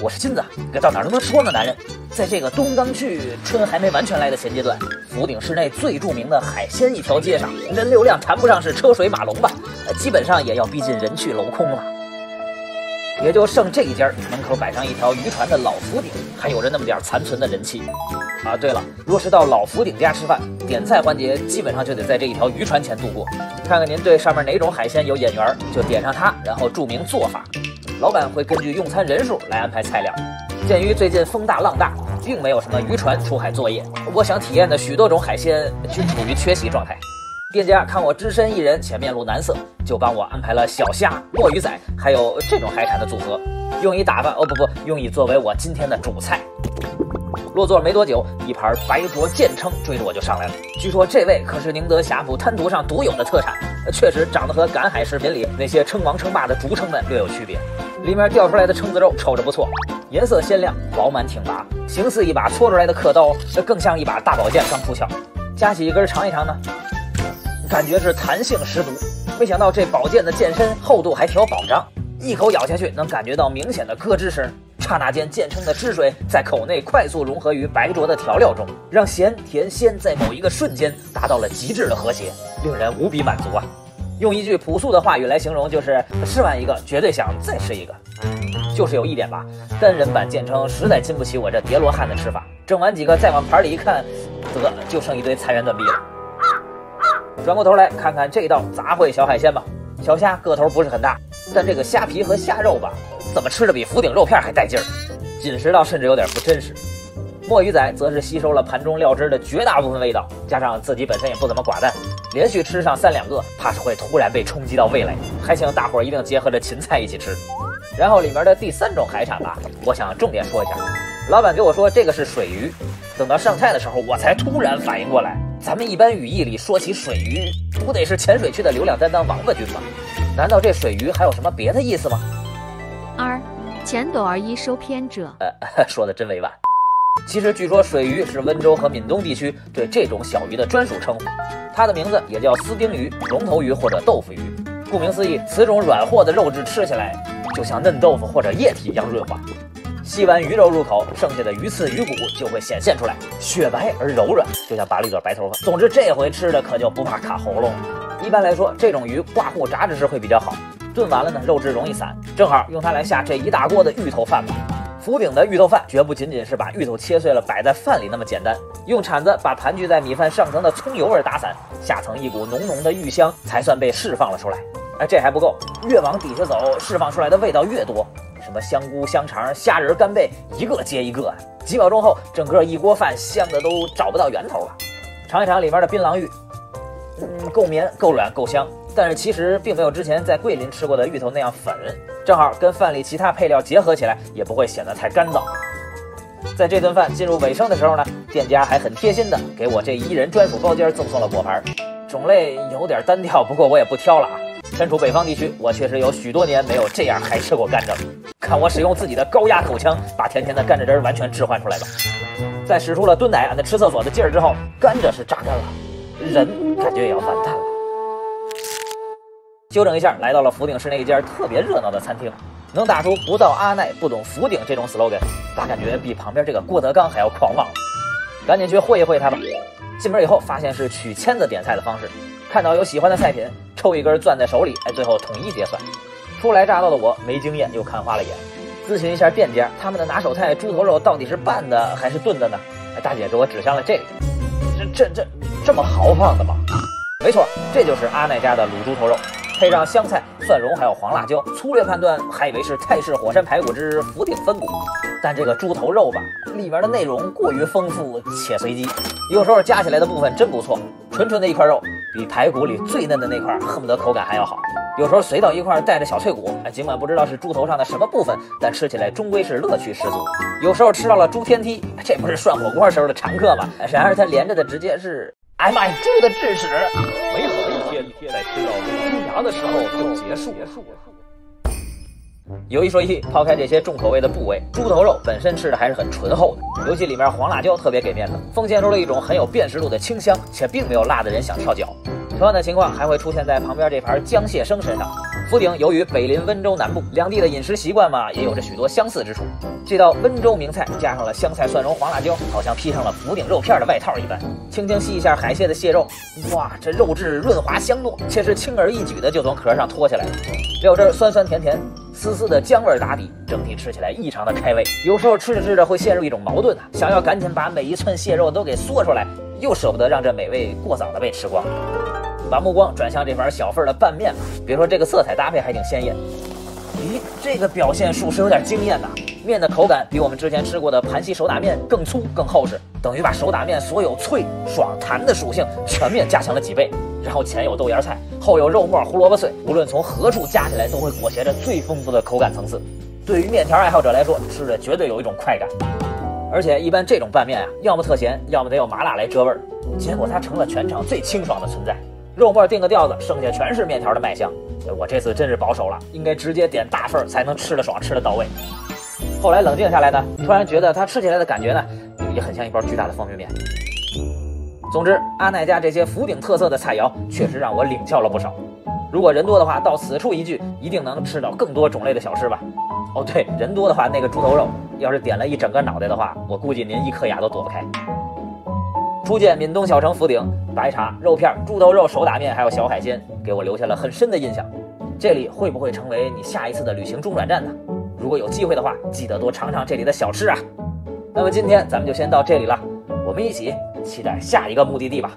我是金子，该到哪儿都能说呢，男人。在这个冬刚去，春还没完全来的前阶段，福鼎市内最著名的海鲜一条街上，人流量谈不上是车水马龙吧，基本上也要逼近人去楼空了。也就剩这一家门口摆上一条渔船的老福鼎，还有着那么点残存的人气。啊，对了，若是到老福鼎家吃饭，点菜环节基本上就得在这一条渔船前度过。看看您对上面哪种海鲜有眼缘，就点上它，然后注明做法。老板会根据用餐人数来安排菜量。鉴于最近风大浪大，并没有什么渔船出海作业，我想体验的许多种海鲜均处于缺席状态。店家看我只身一人且面露难色，就帮我安排了小虾、墨鱼仔，还有这种海产的组合，用以打发哦不不，用以作为我今天的主菜。落座没多久，一盘白灼剑蛏追着我就上来了。据说这位可是宁德霞浦滩涂上独有的特产，确实长得和赶海视频里那些称王称霸的竹蛏们略有区别。里面掉出来的蛏子肉瞅着不错，颜色鲜亮，饱满挺拔，形似一把搓出来的刻刀，这更像一把大宝剑刚出鞘。夹起一根尝一尝呢。感觉是弹性十足，没想到这宝剑的剑身厚度还挺有保障，一口咬下去能感觉到明显的咯吱声，刹那间剑称的汁水在口内快速融合于白灼的调料中，让咸甜鲜在某一个瞬间达到了极致的和谐，令人无比满足啊！用一句朴素的话语来形容，就是吃完一个绝对想再吃一个。就是有一点吧，单人版剑称实在经不起我这叠罗汉的吃法，整完几个再往盘里一看，得就剩一堆残垣断壁了。转过头来看看这道杂烩小海鲜吧，小虾个头不是很大，但这个虾皮和虾肉吧，怎么吃着比福鼎肉片还带劲儿，紧实到甚至有点不真实。墨鱼仔则是吸收了盘中料汁的绝大部分味道，加上自己本身也不怎么寡淡，连续吃上三两个，怕是会突然被冲击到味蕾。还请大伙儿一定结合着芹菜一起吃。然后里面的第三种海产吧，我想重点说一下，老板给我说这个是水鱼，等到上菜的时候，我才突然反应过来。咱们一般语义里说起水鱼，不得是浅水区的流量担当王八君吗？难道这水鱼还有什么别的意思吗？二，浅斗而一收偏者。呃，说的真委婉。其实据说水鱼是温州和闽东地区对这种小鱼的专属称呼，它的名字也叫丝丁鱼、龙头鱼或者豆腐鱼。顾名思义，此种软货的肉质吃起来就像嫩豆腐或者液体一样润滑。吸完鱼肉入口，剩下的鱼刺、鱼骨就会显现出来，雪白而柔软，就像拔了一撮白头发。总之，这回吃的可就不怕卡喉咙了。一般来说，这种鱼挂糊炸着吃会比较好，炖完了呢，肉质容易散，正好用它来下这一大锅的芋头饭吧。福鼎的芋头饭绝不仅仅是把芋头切碎了摆在饭里那么简单，用铲子把盘踞在米饭上层的葱油味打散，下层一股浓浓的芋香才算被释放了出来。哎，这还不够，越往底下走，释放出来的味道越多。什么香菇、香肠、虾仁、干贝，一个接一个啊。几秒钟后，整个一锅饭香的都找不到源头了。尝一尝里面的槟榔芋，嗯，够绵、够软、够香。但是其实并没有之前在桂林吃过的芋头那样粉，正好跟饭里其他配料结合起来，也不会显得太干燥。在这顿饭进入尾声的时候呢，店家还很贴心的给我这一人专属包间赠送了果盘，种类有点单调，不过我也不挑了啊。身处北方地区，我确实有许多年没有这样还吃过甘蔗了。看我使用自己的高压口腔，把甜甜的甘蔗汁完全置换出来吧。在使出了蹲奶俺的吃厕所的劲儿之后，甘蔗是榨干了，人感觉也要完蛋了。修整一下，来到了福鼎市那一家特别热闹的餐厅，能打出“不到阿奈不懂福鼎”这种 slogan，咋感觉比旁边这个郭德纲还要狂妄？赶紧去会一会他吧。进门以后，发现是取签子点菜的方式。看到有喜欢的菜品，抽一根攥在手里，哎，最后统一结算。初来乍到的我没经验，又看花了眼，咨询一下店家，他们的拿手菜猪头肉到底是拌的还是炖的呢？哎，大姐给我指向了这个，这这这这么豪放的吗？没错，这就是阿奈家的卤猪头肉，配上香菜、蒜蓉还有黄辣椒，粗略判断还以为是泰式火山排骨之福鼎分骨。但这个猪头肉吧，里面的内容过于丰富且随机，有时候加起来的部分真不错，纯纯的一块肉，比排骨里最嫩的那块恨不得口感还要好。有时候随到一块带着小脆骨，哎，尽管不知道是猪头上的什么部分，但吃起来终归是乐趣十足。有时候吃到了猪天梯，这不是涮火锅时候的常客吗？然而它连着的直接是，哎妈呀，猪的智齿！美好的一天在吃到猪牙的时候就结束了。有一说一，抛开这些重口味的部位，猪头肉本身吃的还是很醇厚的，尤其里面黄辣椒特别给面子，奉献出了一种很有辨识度的清香，且并没有辣的人想跳脚。同样的情况还会出现在旁边这盘姜蟹生身上，福鼎由于北临温州南部，两地的饮食习惯嘛，也有着许多相似之处。这道温州名菜加上了香菜、蒜蓉、黄辣椒，好像披上了福鼎肉片的外套一般。轻轻吸一下海蟹的蟹肉，哇，这肉质润滑香糯，且是轻而易举的就从壳上脱下来。料汁酸酸甜甜，丝丝的姜味打底，整体吃起来异常的开胃。有时候吃着吃着会陷入一种矛盾啊，想要赶紧把每一寸蟹肉都给嗦出来，又舍不得让这美味过早的被吃光。把目光转向这盘小份的拌面吧，别说这个色彩搭配还挺鲜艳。咦，这个表现属实有点惊艳呐！面的口感比我们之前吃过的盘溪手打面更粗更厚实，等于把手打面所有脆、爽、弹的属性全面加强了几倍。然后前有豆芽菜，后有肉末、胡萝卜碎，无论从何处夹起来，都会裹挟着最丰富的口感层次。对于面条爱好者来说，吃着绝对有一种快感。而且一般这种拌面啊，要么特咸，要么得有麻辣来遮味儿。结果它成了全场最清爽的存在。肉末定个调子，剩下全是面条的卖相。我这次真是保守了，应该直接点大份才能吃得爽，吃得到位。后来冷静下来呢，突然觉得它吃起来的感觉呢，也很像一包巨大的方便面。总之，阿奈家这些福鼎特色的菜肴确实让我领教了不少。如果人多的话，到此处一聚，一定能吃到更多种类的小吃吧。哦，对，人多的话，那个猪头肉要是点了一整个脑袋的话，我估计您一颗牙都躲不开。初见闽东小城福鼎，白茶、肉片、猪头肉、手打面，还有小海鲜，给我留下了很深的印象。这里会不会成为你下一次的旅行中转站呢？如果有机会的话，记得多尝尝这里的小吃啊！那么今天咱们就先到这里了，我们一起期待下一个目的地吧。